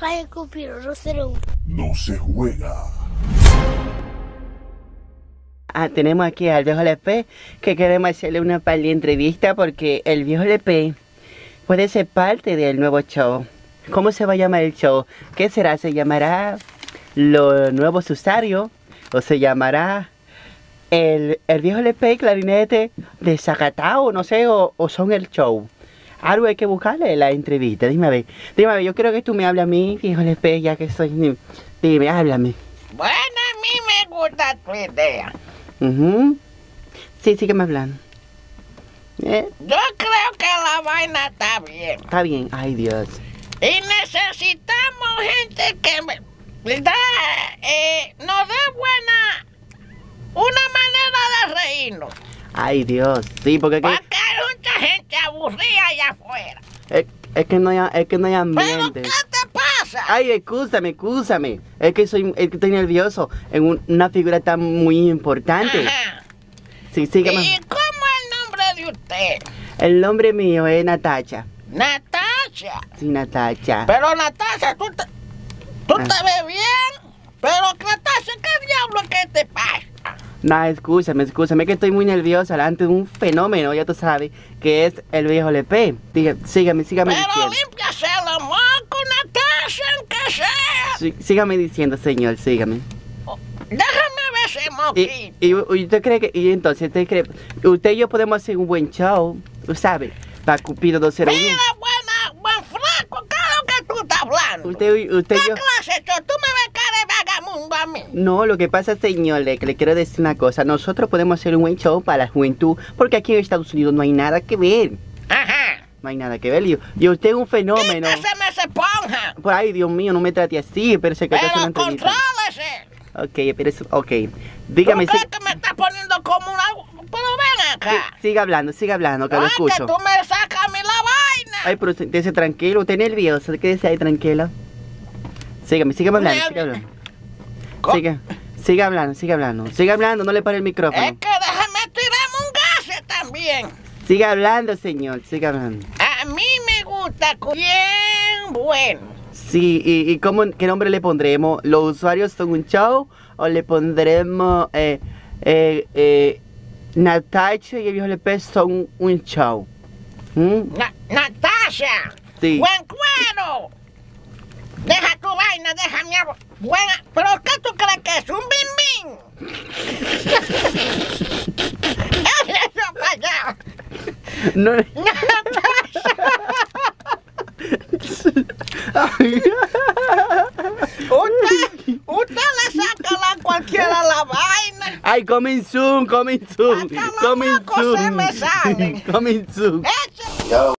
Radio Cupido 201. No se juega. Ah, tenemos aquí al viejo LP que queremos hacerle una pali entrevista porque el viejo LP puede ser parte del nuevo show. ¿Cómo se va a llamar el show? ¿Qué será? ¿Se llamará Lo Nuevo Susario? ¿O se llamará el, el viejo LP clarinete de Zacatao? No sé, o, o son el show. Algo hay que buscarle en la entrevista. Dime a ver. Dime a ver, yo quiero que tú me hables a mí, viejo LP, ya que soy... Dime, háblame. Bueno, a mí me gusta tu idea. Ujú. Sí, sígueme hablando. Eh, Yo creo que la vaina está bien. está bien. Ay, Dios. Y necesitamos gente que me-. Eh, nos dé buena. Una manera de reírnos. Ay, Dios. Sí, porque que, Aburrida allá afuera. es, es que no hay, es que no hay Pero ambiente. ¿qué te pasa? Ay, excúsame, excúsame. Es que soy, es que estoy nervioso en un- una figura tan muy importante. Ajá. Sí, sígueme. ¿Y cómo es el nombre de usted? El nombre mío es Natacha. Natasha. Sí, Natacha. Pero Natasha, tú te, tú Ah. te ves bien. Pero Natasha, ¿qué diablo es que te pasa? No, excúsame, excúsame, que estoy muy nerviosa delante de un fenómeno, ya tú sabes, que es el viejo LP. Diga, sígame, sígame Pero diciendo. límpiase la moco, Natasha, aunque sea. Sí, sígame diciendo, señor, sígame. Déjame ver ese moquito. y, y usted cree que, y entonces usted cree, usted y yo podemos hacer un buen show, tú sabes, para Cupido 201. Mira, buena, buen flaco, ¿qué es lo que tú estás hablando? Usted, usted y ¿Qué yo. clase de show? ¿Tú me ves cara de vagamundo a mí? No, lo que pasa, señor, que le quiero decir una cosa. Nosotros podemos hacer un buen show para la juventud, porque aquí en Estados Unidos no hay nada que ver. Ajá. No hay nada que ver. Y, y usted es un fenómeno. Quítese esponja. Por ay, Dios mío, no me trate así, pero se que Pero una entrevista. contrólese. Ok, pero eso, ok. Dígame, ¿Tú crees que me estás poniendo como una... Pero ven acá. siga hablando, siga hablando, que lo Ah, escucho. que tú me sacas a mí la vaina. Ay, pero estése tranquilo, usted es nervioso, quédese ahí tranquilo. Sígame, sígame hablando, siga Mierda. hablando. Siga, siga hablando, siga hablando. Siga hablando, no le pare el micrófono. Es que déjame tirarme un gas también. Siga hablando, señor, siga hablando. A mí me gusta bien bueno. Sí, y, y cómo, qué nombre le pondremos? ¿Los usuarios son un show o le pondremos eh, eh, eh, Natacha y el viejo Lepez son un show? ¿Mm? Na- Natasha. Sí. Buen cuero. Deja tu vaina, deja mi agua. Buena. ¿Pero qué tú No, Usted, usted le saca a cualquiera la vaina. Ay, coming soon, coming soon, Hasta los coming mocos se soon, me salen. coming soon. Eche-